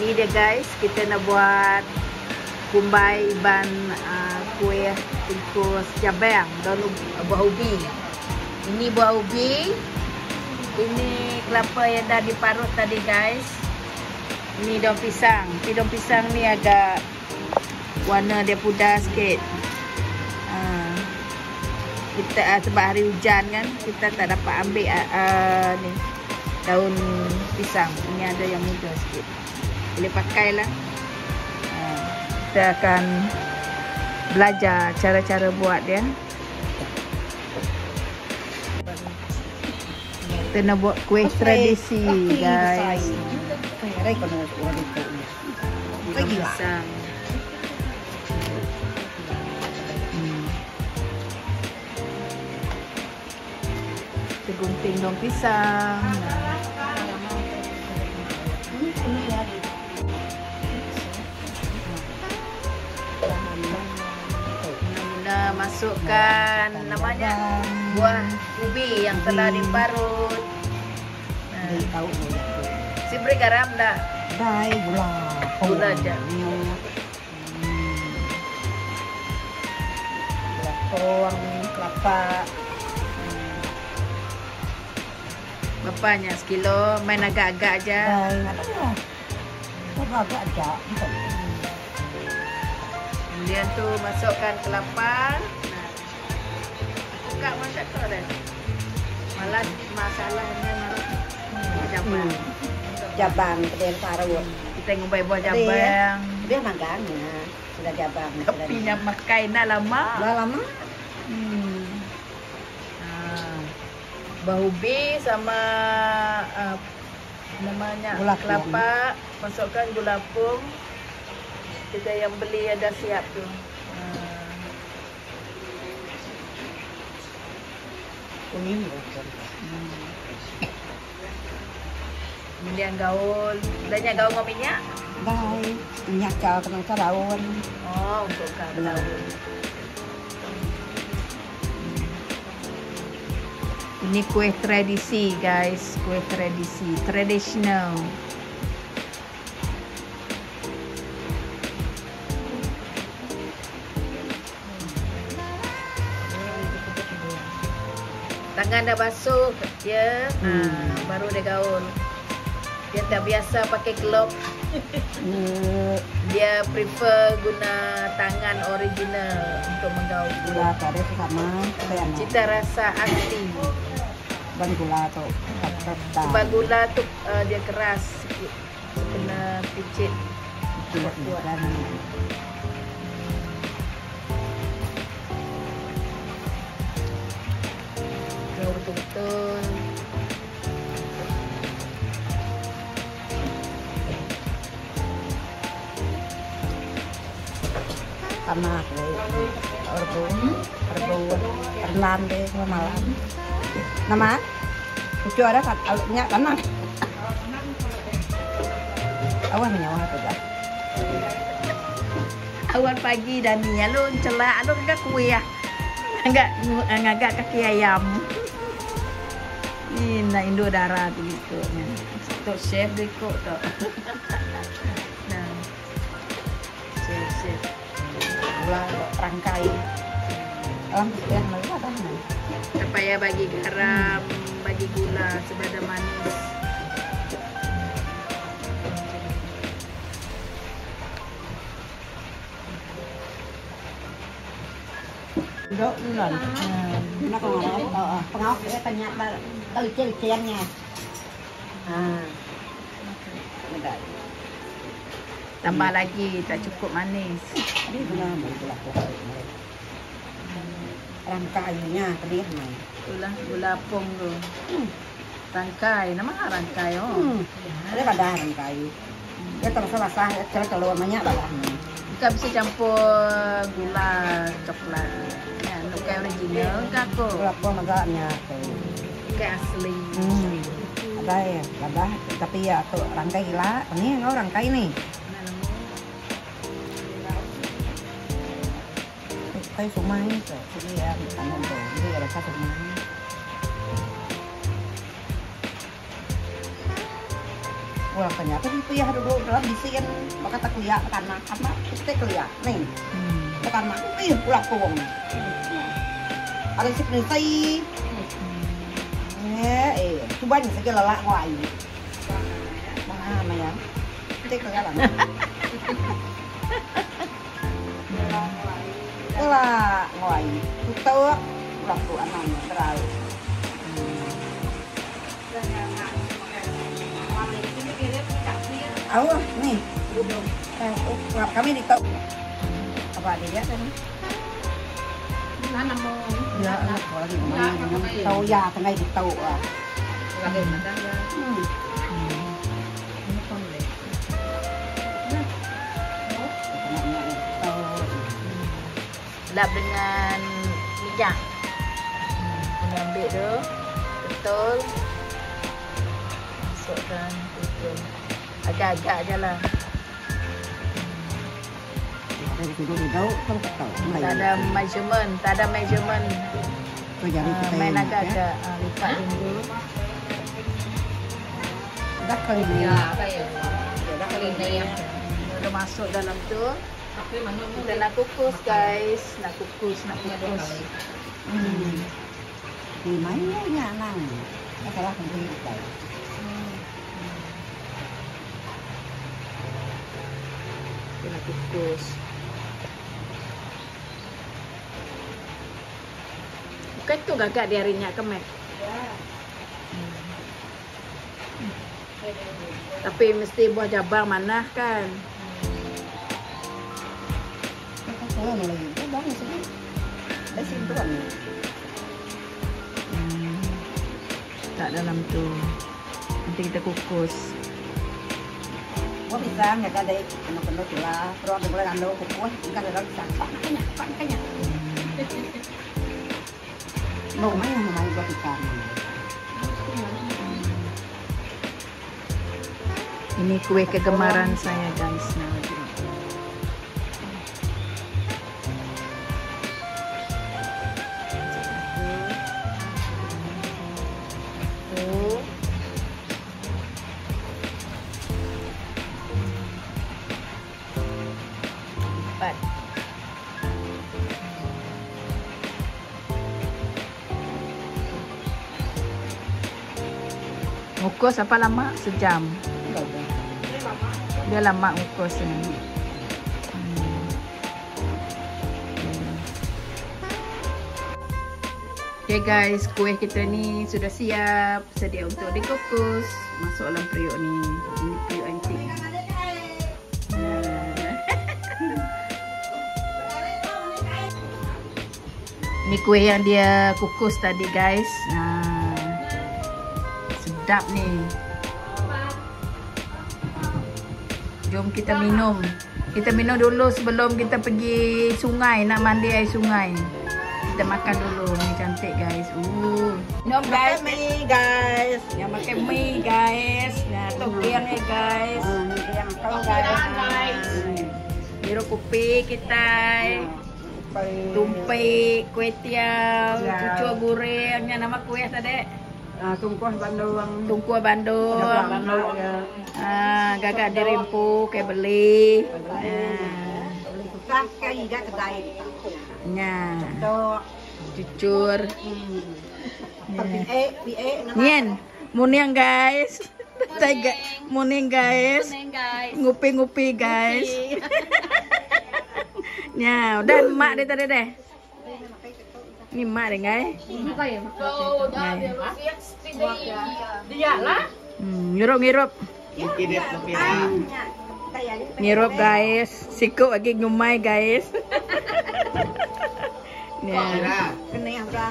Ini dia guys, kita nak buat kumbai ban uh, kuih tungkus jabang daun buah ubi. Ini buah ubi. Ini kelapa yang dah diparut tadi guys. Ini daun pisang. Tapi daun pisang ni agak warna dia pudar sikit. Uh, kita uh, sebab hari hujan kan kita tak dapat ambil uh, uh, ni daun pisang ini ada yang muda sikit boleh pakailah uh, kita akan belajar cara-cara buat dia kita nak buat kuih tradisi guys ora dito. daun pisang Hmm. Kita gunting daun pisang. Mula-mula masukkan namanya buah ubi yang telah diparut. Nah, tao mo. si beri garam dah. Dai gula. Gula aja. Gula bawang, kelapa. Bapaknya sekilo, main agak-agak aja. Dai apa ya? Coba agak aja. Kemudian tu masukkan kelapa. Nah. Buka macam tu dah. Malas masalahnya. Jabang. Jabang, kemudian parut. Kita ngumbai buah ya? jabang. Dia magangnya. Sudah jabang. Nak makai nak lama. Dah lama? Hmm. Ha. Buah ubi sama uh, namanya Gula kelapa. Masukkan gula pung. Kita yang beli ada siap tu. Ha. Kuning. Hmm. Gaul. Banyak gaul dengan minyak? Dai, minyak kau kena daun. Oh, untuk gaul. Ini kuih tradisi guys, kuih tradisi, traditional. Tangan dah basuh ya, Hmm. ha, baru dia gaul. Dia tak biasa pakai glove, Ni dia prefer guna tangan original untuk menggaul. gula pada sama Cita rasa asli. ban gula tu. Sebab gula tu uh, dia keras sikit. Kena picit. kuat kuat gitu sama Rebung, Rebung, Erlan malam. Nama? Lucu ada kan alunya kanan. Awan nyawa tuh. Awan pagi dan ya lu celah, lu enggak kue ya. Enggak enggak kaki ayam. Ni nak Indo darah tu gitu. Tok chef dia kok tu. Nah. Chef chef. Gula rangkai. Alam yang lalu ada mana? Tak payah bagi garam, bagi gula sebab dah manis. Oh, dia tanya dari ciri-cirinya. Ah. Mudah. Tambah lagi tak cukup manis. Ini gula pokok. Rangkainya tadi mai. Itulah gula pong tu. Rangkai, nama rangkai oh. Hmm. Ada pada rangkai. Dia terus rasa cara keluar banyak dah. Kita bisa campur gula coklat. Ya, untuk kayak original ke aku? Gula pun agaknya tu. Kayak asli. Hmm. Ada ya, ada tapi ya tu rangkai gila. Ini kau rangkai nih. Kayak sumai tu. Jadi ya tanam tu. Jadi ada satu sumai. keluarganya. Tapi itu ya dulu dalam bisin maka tak kuliah karena karena kita kuliah nih. Hmm. Karena mak ih iya, pulang ke wong. Ada si penisai hmm. eh eh. Coba nih saja lelah ngelayu mana ya? Kita kuliah lah. Wala, ngawai. Tutok, ulang tuan nang. Rồi Oh, nih. Eh, oh, kami di tau. Apa dia kan? Nanam mo. Ya, ko lagi. Tau ya, tengah di tau. ah. Lagay na dahil. Hmm. Ano pa mo eh? Tengah ni tau. Lap dengan minyak. Hmm. Kena ambil tu. Betul. Masukkan betul. Agak-agak je lah. Di tak ada measurement. Tak ada measurement. Kau jadi Ah, kita main agak-agak. Ah, lipat dulu. Dah ni. Ya, kaya. Dah yan. Dah masuk dalam tu. Kita nak kukus guys. Nak kukus, nak kukus. Hmm. Di mana nya nang? Masalah penting kita. Kita nak kukus. Bukan tu gagak dia hari nyak kemek. Hmm. Tapi mesti buah jabang mana kan? Ni ni sini. Dah kan. Hmm. Tak dalam tu. Nanti kita kukus. Wah bisa nggak ada anak kendor lah. Terus boleh kandung kukuh, ikan ada bisa. Pak kanya, pak kanya. Mau main mau main buat ikan. Ini kue kegemaran saya guys. Nah, Ngukus apa lama? Sejam. Dia lama ngukusnya. Hmm. Okay guys, kuih kita ni sudah siap. Sedia untuk dikukus. Masuk dalam periuk ni. Ini periuk antik. Ni kuih yang dia kukus tadi guys. Nah, sedap ni. Jom kita minum. Kita minum dulu sebelum kita pergi sungai nak mandi air sungai. Kita makan dulu. Ni cantik guys. Uh. Minum guys. mie guys. Yang makan mie guys. Nah, topiang ya guys. Ah, ni yang kau guys. Biru kopi kita. Tumpik, kuih tiaw, Ya. cucuk gorengnya nama kuih tadi. Ah, tungkuh bandung. Tungku Bandung. bandung ya. Ah, gagak dirimpu kayak beli. Ah. Boleh susah kayak iga kedai. Nah, Tuh. cucur. Hmm. Tapi eh, eh, Nien, muniang guys. Tega, muning guys. guys. Ngupi-ngupi guys. Nya, udah mak deh tadi deh. Ni mak deh guys. Ano kayo? So, Dia lah. Hmm, ngirup-ngirup. Ngirup guys. Sikut lagi ngumai guys. Nya. Kena yang dah,